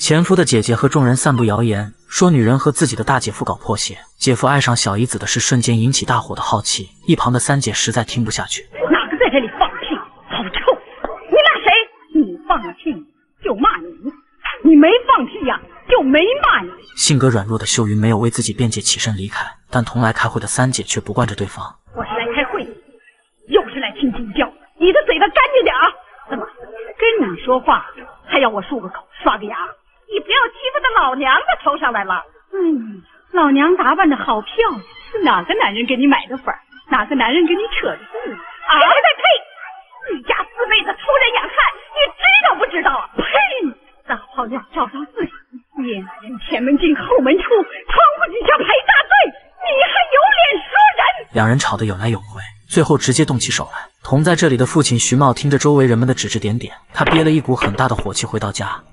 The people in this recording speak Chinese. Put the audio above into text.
前夫的姐姐和众人散布谣言，说女人和自己的大姐夫搞破鞋，姐夫爱上小姨子的事瞬间引起大伙的好奇。一旁的三姐实在听不下去，哪个在这里放屁？好臭！你骂谁？你放了屁就骂你，你没放屁呀就没骂你。性格软弱的秀云没有为自己辩解，起身离开。但同来开会的三姐却不惯着对方，我是来开会的，又是来听鸡叫。你的嘴巴干净点啊！怎么跟你说话还要我漱个口、刷个牙？你不要欺负到老娘的头上来了。嗯，老娘打扮的好漂亮，是哪个男人给你买的粉？哪个男人给你扯的裤？啊！呸！你家四妹子出人眼看，你知道不知道啊？呸！大泡尿照到自己，撵人前门进后门出，窗户底下赔大罪，你还有脸说人？两人吵得有来有回，最后直接动起手来。同在这里的父亲徐茂听着周围人们的指指点点，他憋了一股很大的火气回到家。